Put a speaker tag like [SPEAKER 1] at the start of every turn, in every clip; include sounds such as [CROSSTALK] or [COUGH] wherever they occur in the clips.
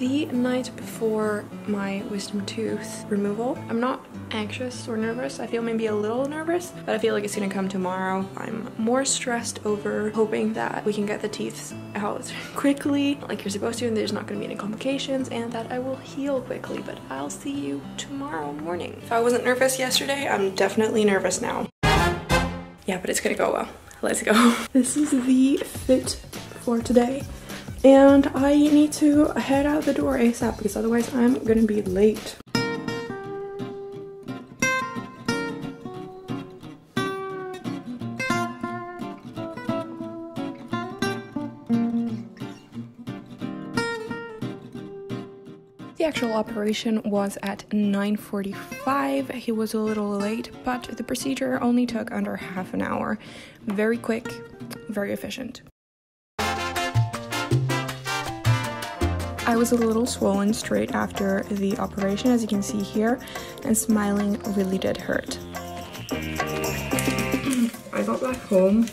[SPEAKER 1] the night before my wisdom tooth removal. I'm not anxious or nervous. I feel maybe a little nervous, but I feel like it's gonna come tomorrow. I'm more stressed over hoping that we can get the teeth out [LAUGHS] quickly, like you're supposed to, and there's not gonna be any complications, and that I will heal quickly, but I'll see you tomorrow morning. If I wasn't nervous yesterday, I'm definitely nervous now. Yeah, but it's gonna go well. Let's go. [LAUGHS] This is the fit for today. And I need to head out the door ASAP because otherwise I'm gonna be late. The actual operation was at 9.45. He was a little late, but the procedure only took under half an hour. Very quick, very efficient. I was a little swollen straight after the operation, as you can see here, and smiling really did hurt. I got back home,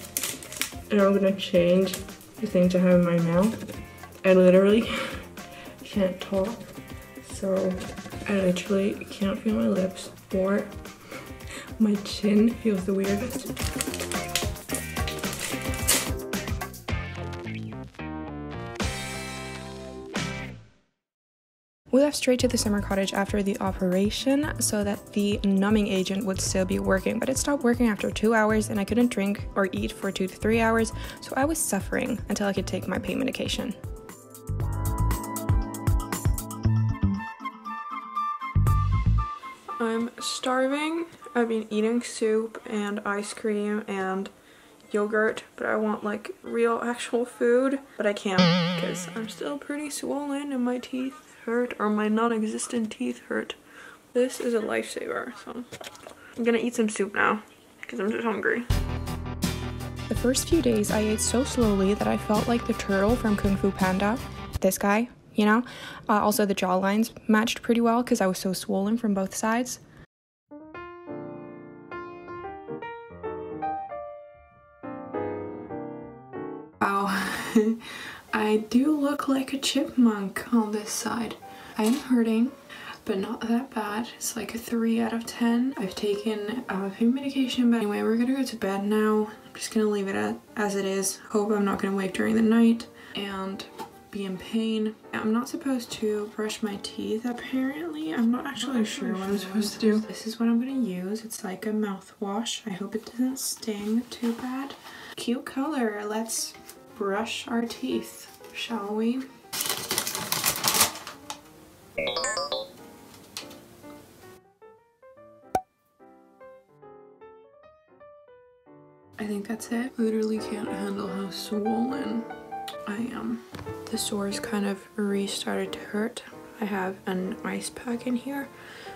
[SPEAKER 1] and I'm gonna change the things I have in my mouth. I literally [LAUGHS] can't talk, so I literally can't feel my lips, or [LAUGHS] my chin feels the weirdest. We left straight to the summer cottage after the operation so that the numbing agent would still be working, but it stopped working after two hours and I couldn't drink or eat for two to three hours, so I was suffering until I could take my pain medication. I'm starving. I've been eating soup and ice cream and yogurt, but I want like real actual food, but I can't because I'm still pretty swollen and my teeth hurt or my non-existent teeth hurt. This is a lifesaver, so I'm gonna eat some soup now because I'm just hungry. The first few days I ate so slowly that I felt like the turtle from Kung Fu Panda. This guy, you know? Uh, also the jaw lines matched pretty well because I was so swollen from both sides. I do look like a chipmunk on this side. I am hurting, but not that bad. It's like a 3 out of 10. I've taken uh, pain medication, but anyway, we're gonna go to bed now. I'm just gonna leave it as it is. Hope I'm not gonna wake during the night and be in pain. I'm not supposed to brush my teeth apparently. I'm not actually sure what I'm supposed to do. This is what I'm gonna use. It's like a mouthwash. I hope it doesn't sting too bad. Cute color. Let's brush our teeth, shall we? I think that's it. Literally can't handle how swollen I am. The sores kind of restarted to hurt. I have an ice pack in here,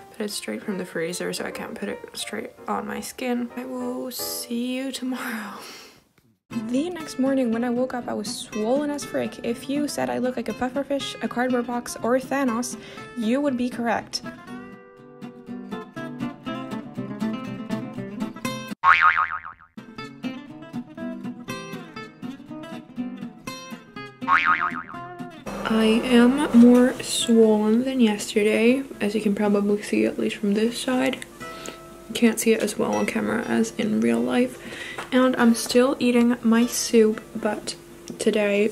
[SPEAKER 1] but it's straight from the freezer, so I can't put it straight on my skin. I will see you tomorrow. [LAUGHS] The next morning when I woke up, I was swollen as frick. If you said I look like a pufferfish, a cardboard box, or Thanos, you would be correct. I am more swollen than yesterday, as you can probably see at least from this side. Can't see it as well on camera as in real life. And I'm still eating my soup, but today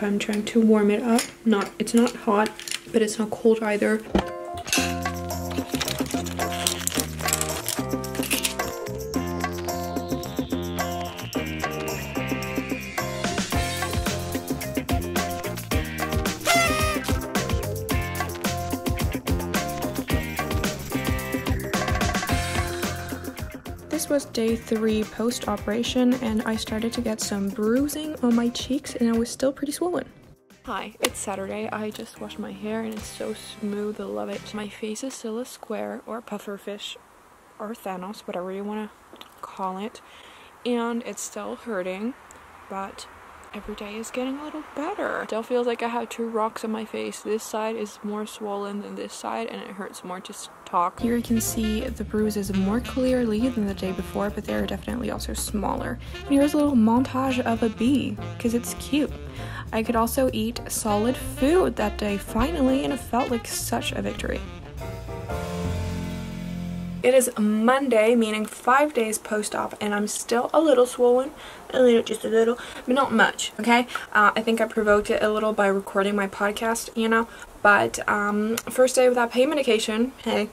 [SPEAKER 1] I'm trying to warm it up. Not, It's not hot, but it's not cold either. Was day three post-operation and I started to get some bruising on my cheeks and I was still pretty swollen. Hi, it's Saturday. I just washed my hair and it's so smooth. I love it. My face is still a square or pufferfish or Thanos, whatever you want to call it. And it's still hurting, but every day is getting a little better. Still feels like I have two rocks on my face. This side is more swollen than this side and it hurts more to talk. Here you can see the bruises more clearly than the day before, but they're definitely also smaller. And here's a little montage of a bee, because it's cute. I could also eat solid food that day finally, and it felt like such a victory. It is Monday, meaning five days post-op, and I'm still a little swollen. A little, just a little, but not much, okay? Uh, I think I provoked it a little by recording my podcast, you know? But um, first day without pain medication, hey.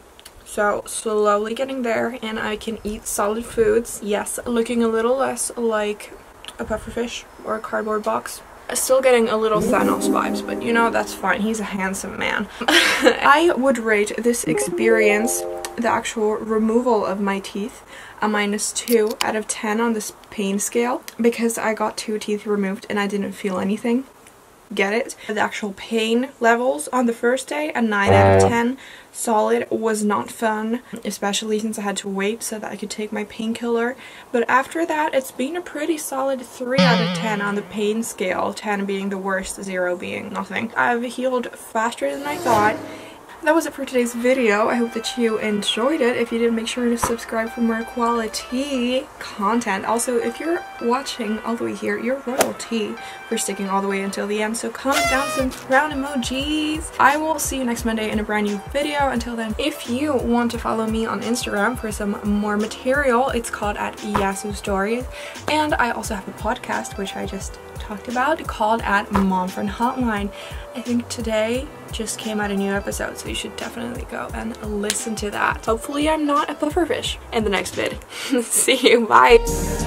[SPEAKER 1] So slowly getting there, and I can eat solid foods. Yes, looking a little less like a pufferfish or a cardboard box. Still getting a little Thanos vibes, but you know, that's fine. He's a handsome man. [LAUGHS] I would rate this experience the actual removal of my teeth a minus 2 out of 10 on this pain scale because I got two teeth removed and I didn't feel anything. Get it? The actual pain levels on the first day, a 9 out of 10. Solid was not fun, especially since I had to wait so that I could take my painkiller. But after that, it's been a pretty solid 3 out of 10 on the pain scale, 10 being the worst, 0 being nothing. I've healed faster than I thought that was it for today's video. I hope that you enjoyed it. If you did, make sure to subscribe for more quality content. Also, if you're watching all the way here, you're royalty for sticking all the way until the end. So comment down some crown emojis. I will see you next Monday in a brand new video. Until then, if you want to follow me on Instagram for some more material, it's called at Yasu Stories. And I also have a podcast, which I just talked about called at Mom Friend Hotline. I think today just came out a new episode, so you should definitely go and listen to that. Hopefully I'm not a pufferfish in the next vid. [LAUGHS] See you, bye!